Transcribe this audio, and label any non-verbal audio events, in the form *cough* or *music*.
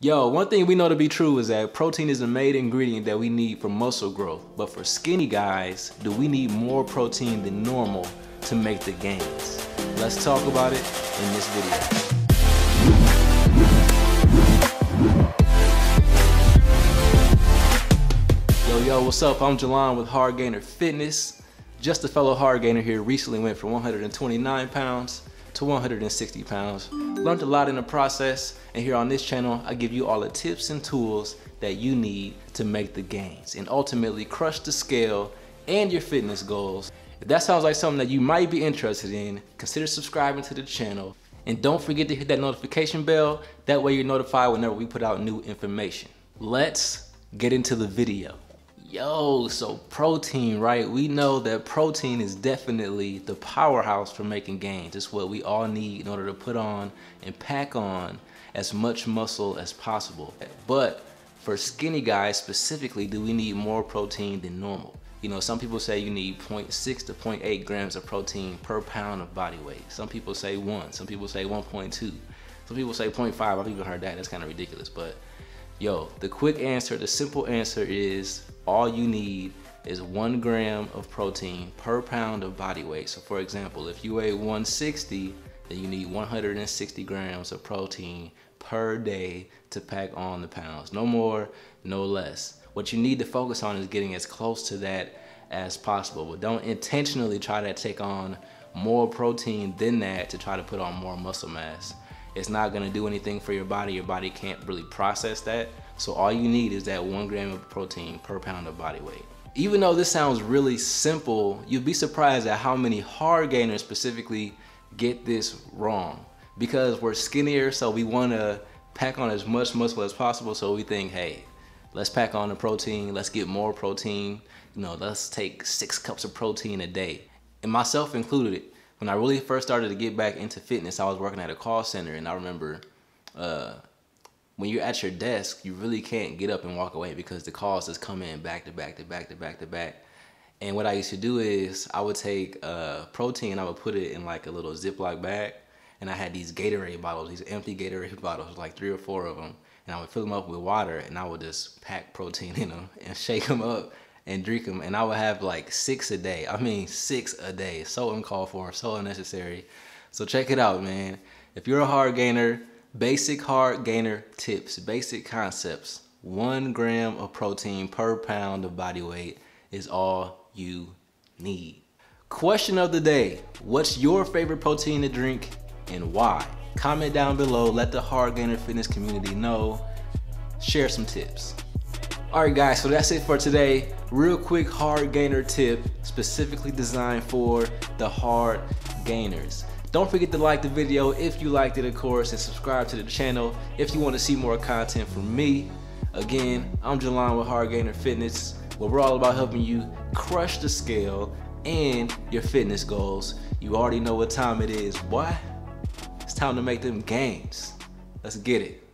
Yo, one thing we know to be true is that protein is the main ingredient that we need for muscle growth. But for skinny guys, do we need more protein than normal to make the gains? Let's talk about it in this video. Yo, yo, what's up? I'm Jalon with Hard Gainer Fitness. Just a fellow hard gainer here recently went from 129 pounds to 160 pounds. Learned a lot in the process, and here on this channel, I give you all the tips and tools that you need to make the gains and ultimately crush the scale and your fitness goals. If that sounds like something that you might be interested in, consider subscribing to the channel. And don't forget to hit that notification bell. That way you're notified whenever we put out new information. Let's get into the video. Yo, so protein, right? We know that protein is definitely the powerhouse for making gains. It's what we all need in order to put on and pack on as much muscle as possible. But for skinny guys specifically, do we need more protein than normal? You know, some people say you need 0.6 to 0.8 grams of protein per pound of body weight. Some people say one, some people say 1.2. Some people say 0.5, I've even heard that, that's kind of ridiculous. But yo, the quick answer, the simple answer is all you need is one gram of protein per pound of body weight. So for example, if you weigh 160, then you need 160 grams of protein per day to pack on the pounds. No more, no less. What you need to focus on is getting as close to that as possible. But don't intentionally try to take on more protein than that to try to put on more muscle mass. It's not gonna do anything for your body. Your body can't really process that. So all you need is that one gram of protein per pound of body weight. Even though this sounds really simple, you'd be surprised at how many hard gainers specifically get this wrong. Because we're skinnier, so we wanna pack on as much muscle as possible. So we think, hey, let's pack on the protein, let's get more protein. You know, let's take six cups of protein a day. And myself included, when I really first started to get back into fitness, I was working at a call center and I remember uh, when you're at your desk, you really can't get up and walk away because the calls just come in back to back to back to back to back. And what I used to do is I would take uh, protein, I would put it in like a little Ziploc bag, and I had these Gatorade bottles, these empty Gatorade *laughs* bottles, like three or four of them, and I would fill them up with water, and I would just pack protein in them *laughs* and shake them up and drink them, and I would have like six a day. I mean, six a day. So uncalled for, so unnecessary. So check it out, man. If you're a hard gainer, Basic hard gainer tips, basic concepts. One gram of protein per pound of body weight is all you need. Question of the day, what's your favorite protein to drink and why? Comment down below, let the hard gainer fitness community know. Share some tips. All right guys, so that's it for today. Real quick hard gainer tip specifically designed for the hard gainers. Don't forget to like the video if you liked it, of course, and subscribe to the channel if you want to see more content from me. Again, I'm Jalon with Hard Gainer Fitness, where we're all about helping you crush the scale and your fitness goals. You already know what time it is, boy. It's time to make them gains. Let's get it.